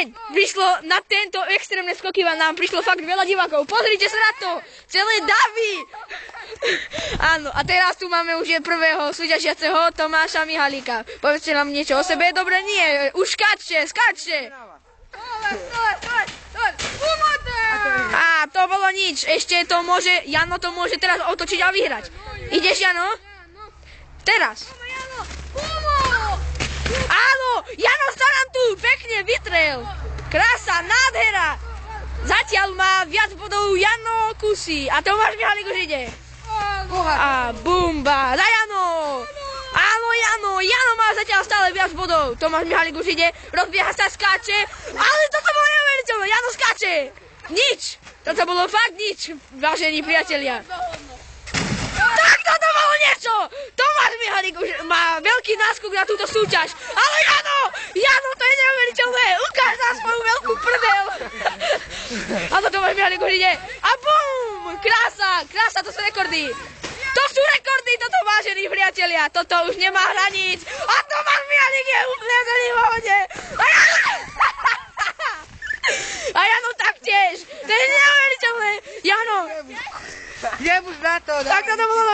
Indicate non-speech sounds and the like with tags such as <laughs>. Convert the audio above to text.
keď prišlo na tento extrémne skoky, nám prišlo fakt veľa divákov. Pozrite sa na to, celé davy. Áno, a teraz tu máme už prvého súťažiaceho Tomáša Mihalíka. Povedzte nám niečo o sebe, dobre nie, už skáčte, skáčte. A to bolo nič, ešte to môže, Jano to môže teraz otočiť a vyhrať. Ideš Jano? Teraz. Áno, Jano Starantu, pekne vytrel. Krása, nádhera. Zatiaľ má viac bodov Jano Kusy a Tomáš Mihalik už ide. A bumba, za Jano. Áno, Jano, Jano má zatiaľ stále viac bodov. Tomáš Mihalik už ide, rozbieha sa, skáče. Ale toto bolo neuveriteľné, Jano skáče. Nič, toto bolo fakt nič, vážení priatelia. Tak toto bolo niečo! Tomáš Mihalik už má veľký náskok na túto súťaž. Ale Jano, to je neuveriteľné. Ukáž nám svoju veľkú prdel. Áno, Tomáš Mihalik už ide. A bum! Krása, krása, to sú rekordy. To sú rekordy, toto vážení priatelia. Toto už nemá hraníc. A Tomáš Mihalik je úplne celý vo vode. A Jano... <laughs> A Jano taktiež. To je neuveriteľné. Jano, Jebuš na to, tak toto bolo